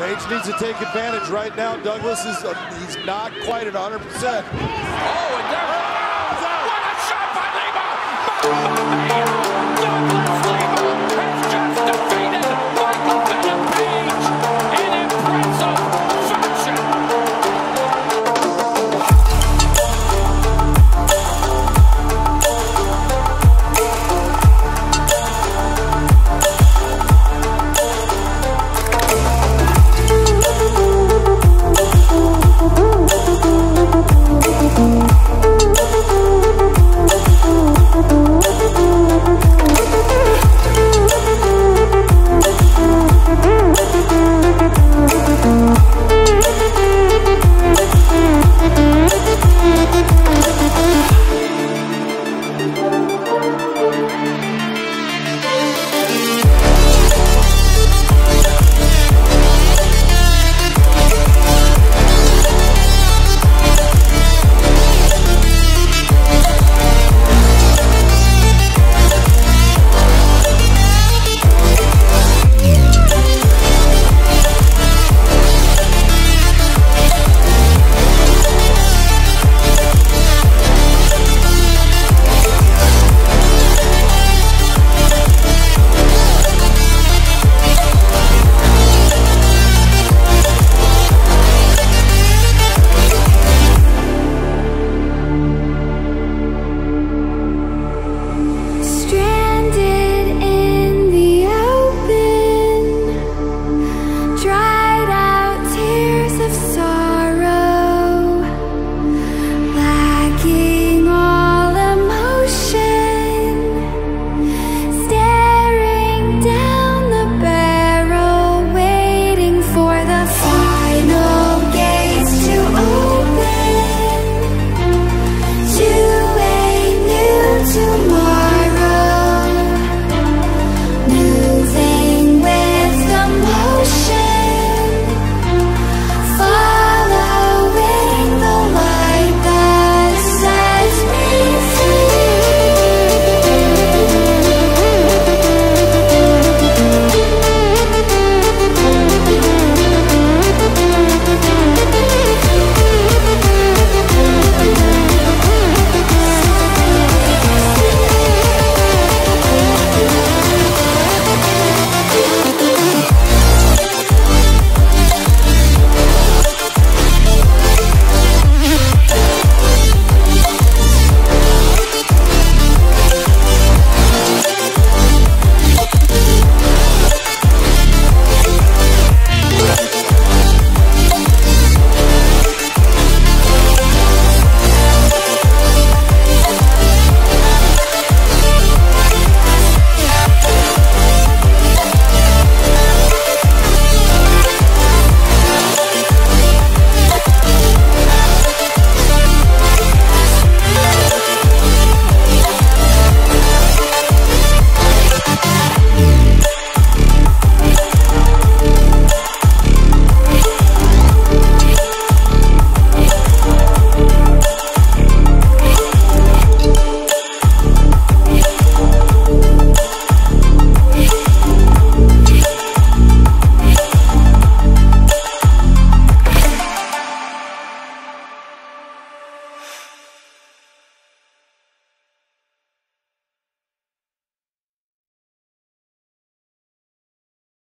Rage needs to take advantage right now. Douglas is uh, he's not quite at 100%. Oh, and